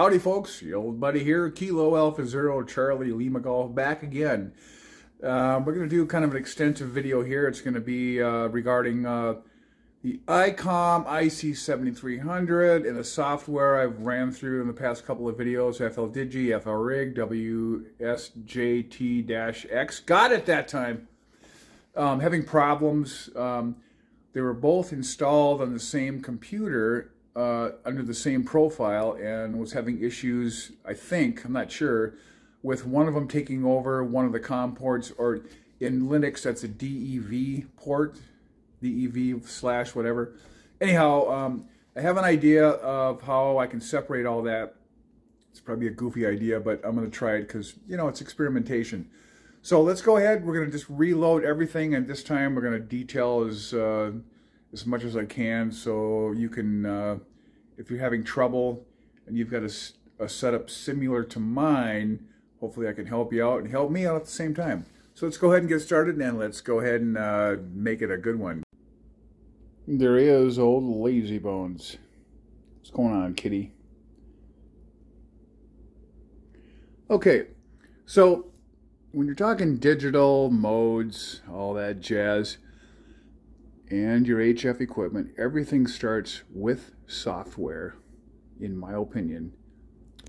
Howdy folks, the old buddy here, Kilo Alpha Zero Charlie Lima Golf back again. Uh, we're going to do kind of an extensive video here. It's going to be uh, regarding uh, the ICOM IC7300 and the software I've ran through in the past couple of videos, FL Digi, FL Rig, WSJT-X. Got it that time. Um, having problems. Um, they were both installed on the same computer uh, under the same profile and was having issues, I think, I'm not sure, with one of them taking over one of the COM ports, or in Linux, that's a DEV port, DEV slash whatever. Anyhow, um, I have an idea of how I can separate all that. It's probably a goofy idea, but I'm going to try it because, you know, it's experimentation. So let's go ahead. We're going to just reload everything, and this time we're going to detail as uh, as much as I can so you can, uh, if you're having trouble and you've got a, a setup similar to mine, hopefully I can help you out and help me out at the same time. So let's go ahead and get started and let's go ahead and uh, make it a good one. There is old Lazy Bones. What's going on, kitty? Okay, so when you're talking digital modes, all that jazz, and your HF equipment, everything starts with software, in my opinion.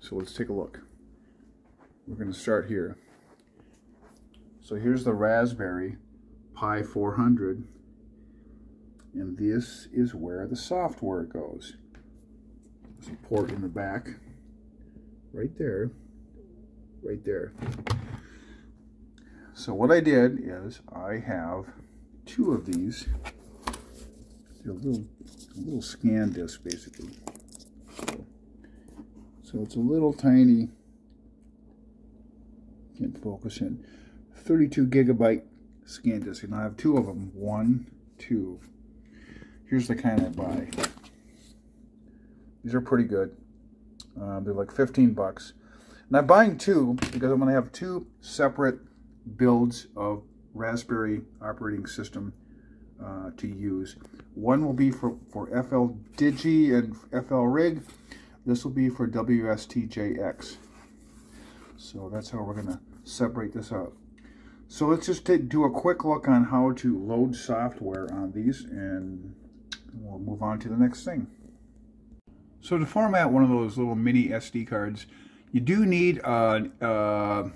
So let's take a look. We're going to start here. So here's the Raspberry Pi 400, and this is where the software goes. There's a port in the back, right there, right there. So what I did is I have two of these a little, a little SanDisk basically. So, so it's a little tiny, can't focus in, 32 gigabyte SanDisk. And I have two of them, one, two. Here's the kind I buy. These are pretty good. Uh, they're like 15 bucks. And I'm buying two because I'm going to have two separate builds of Raspberry operating system uh, to use. One will be for, for FL Digi and FL Rig. This will be for WSTJX. So that's how we're going to separate this out. So let's just take, do a quick look on how to load software on these and we'll move on to the next thing. So to format one of those little mini SD cards, you do need a, a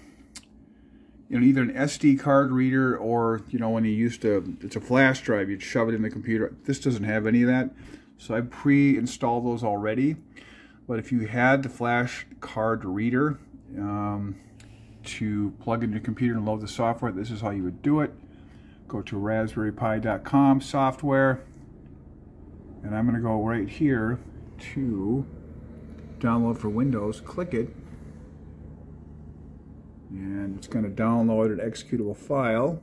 you know, either an SD card reader or, you know, when you used to, it's a flash drive, you'd shove it in the computer. This doesn't have any of that. So I pre-installed those already. But if you had the flash card reader um, to plug in your computer and load the software, this is how you would do it. Go to raspberrypi.com software. And I'm going to go right here to download for Windows. Click it and it's going to download an executable file.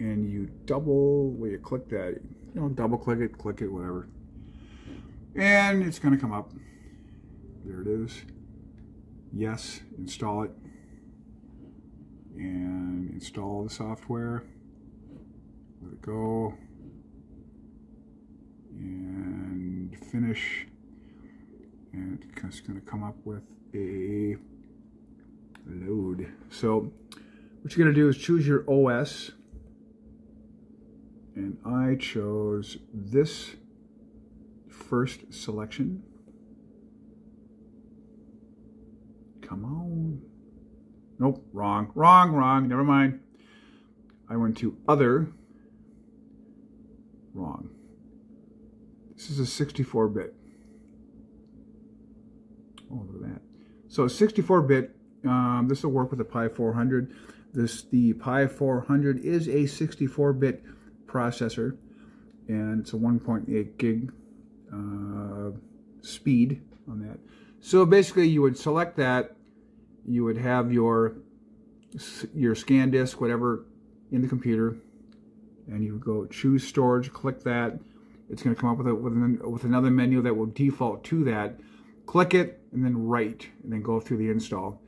And you double well you click that you know double click it click it whatever. And it's going to come up. There it is. Yes install it. And install the software. Let it go. And finish. And it's going to come up with a load. So what you're going to do is choose your OS. And I chose this first selection. Come on. Nope, wrong, wrong, wrong, never mind. I went to other, wrong. This is a 64-bit. Oh, look at that. So 64-bit um, this will work with the Pi 400. This the Pi 400 is a 64-bit processor, and it's a 1.8 gig uh, speed on that. So basically, you would select that. You would have your your SanDisk, whatever, in the computer, and you go choose storage. Click that. It's going to come up with a, with, an, with another menu that will default to that. Click it and then write, and then go through the install.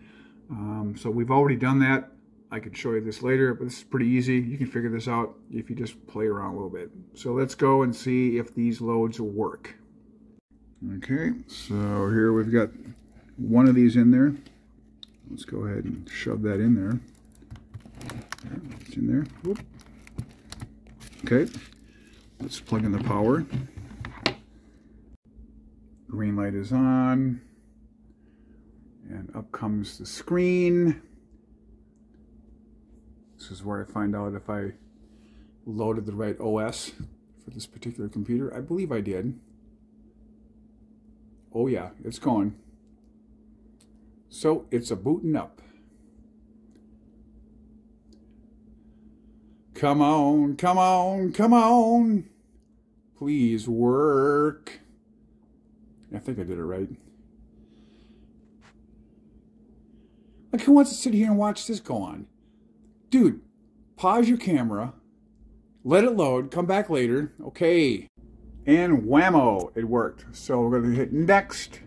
Um, so we've already done that. I can show you this later, but this is pretty easy. You can figure this out if you just play around a little bit. So let's go and see if these loads work. Okay, so here we've got one of these in there. Let's go ahead and shove that in there. It's in there. Whoop. Okay. Let's plug in the power. Green light is on. And up comes the screen. This is where I find out if I loaded the right OS for this particular computer. I believe I did. Oh yeah, it's going. So it's a booting up. Come on, come on, come on. Please work. I think I did it right. Like, who wants to sit here and watch this go on? Dude, pause your camera, let it load, come back later. Okay. And whammo, it worked. So we're going to hit next.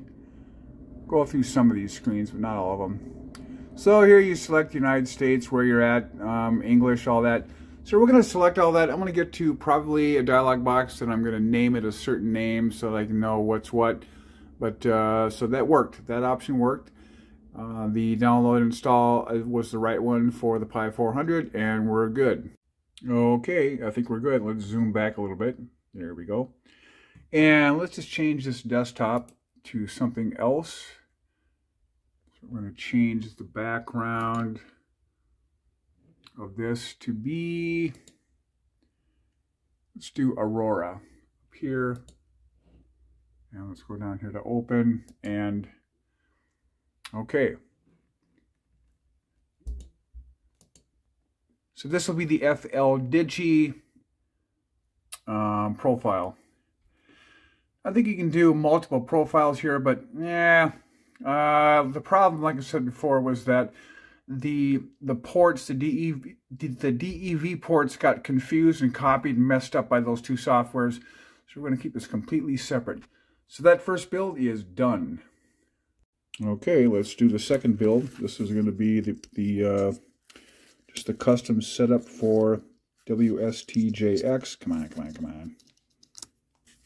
Go through some of these screens, but not all of them. So here you select United States, where you're at, um, English, all that. So we're going to select all that. I'm going to get to probably a dialog box and I'm going to name it a certain name so that I can know what's what. But uh, so that worked. That option worked. Uh, the download install uh, was the right one for the Pi 400 and we're good. Okay, I think we're good. Let's zoom back a little bit. There we go. And let's just change this desktop to something else. So we're going to change the background of this to be, let's do Aurora up here. And let's go down here to open and okay. So this will be the FL Digi um, profile. I think you can do multiple profiles here, but yeah, uh, the problem, like I said before, was that the the ports, the DEV, the DEV ports got confused and copied and messed up by those two softwares. So we're going to keep this completely separate. So that first build is done. Okay, let's do the second build. This is going to be the, the uh, just the custom setup for WSTJX. Come on, come on, come on.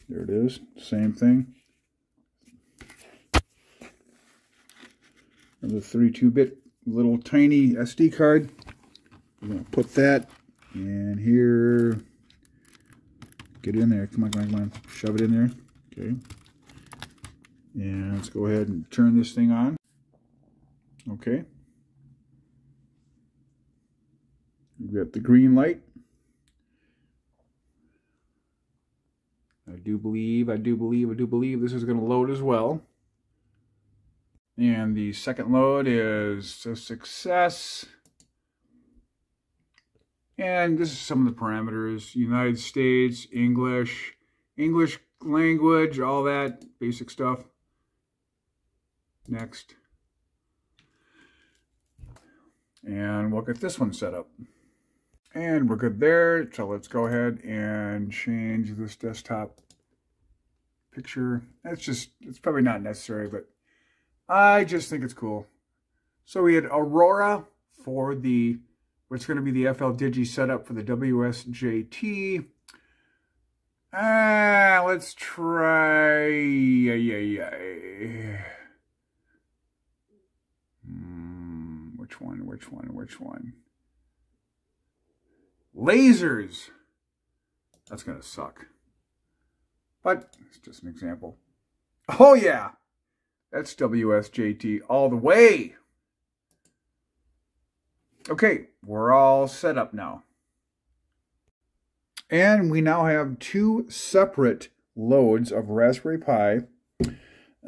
There it is. Same thing. Another 32-bit little tiny SD card. I'm going to put that in here. Get in there. Come on, come on, come on. Shove it in there. Okay. And let's go ahead and turn this thing on. Okay. We've got the green light. I do believe, I do believe, I do believe this is going to load as well. And the second load is a success. And this is some of the parameters. United States, English, English language, all that basic stuff. Next. And we'll get this one set up. And we're good there. So let's go ahead and change this desktop picture. It's just, it's probably not necessary, but I just think it's cool. So we had Aurora for the, what's going to be the FL Digi setup for the WSJT. Ah, let's try, yeah, yeah, yeah. Which one, which one, which one? Lasers. That's going to suck. But it's just an example. Oh, yeah. That's WSJT all the way. Okay, we're all set up now. And we now have two separate loads of Raspberry Pi.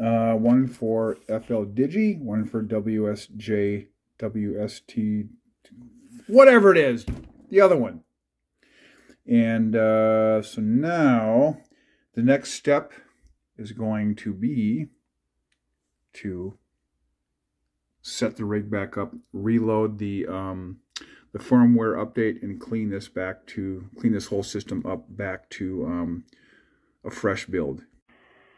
Uh, one for FL Digi, one for WSJ, WST, whatever it is the other one. And uh, so now the next step is going to be to set the rig back up, reload the um, the firmware update, and clean this back to clean this whole system up back to um, a fresh build.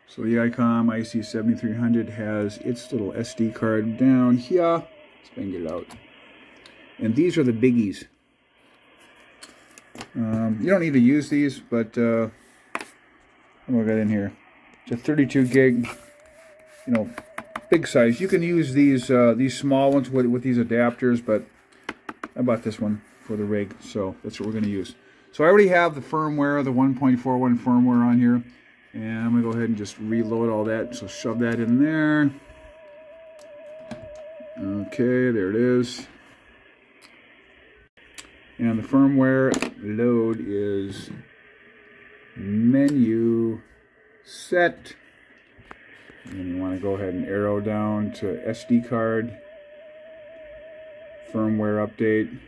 So the ICOM IC7300 has its little SD card down here. Let's it out. And these are the biggies. Um, you don't need to use these, but uh, what we got in here? It's a 32 gig, you know, big size. You can use these uh, these small ones with, with these adapters, but I bought this one for the rig, so that's what we're going to use. So I already have the firmware, the 1.41 firmware on here, and I'm going to go ahead and just reload all that. So shove that in there. Okay, there it is. And the firmware load is menu set. And you want to go ahead and arrow down to SD card, firmware update.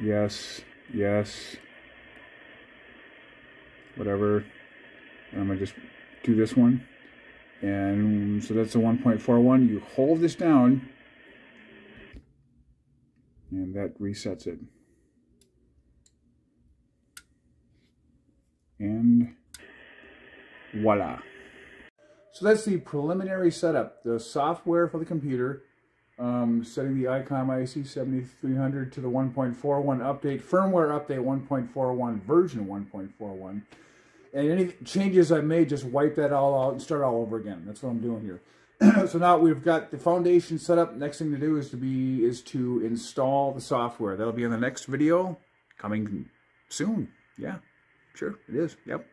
Yes, yes, whatever. I'm going to just do this one. And so that's a 1.41. You hold this down and that resets it. And voila. So that's the preliminary setup. The software for the computer, um, setting the ICOM IC7300 to the 1.41 update, firmware update 1.41, version 1.41. And any changes I made, just wipe that all out and start all over again. That's what I'm doing here. so now we've got the foundation set up. Next thing to do is to be is to install the software. That'll be in the next video coming soon. Yeah, sure, it is. Yep.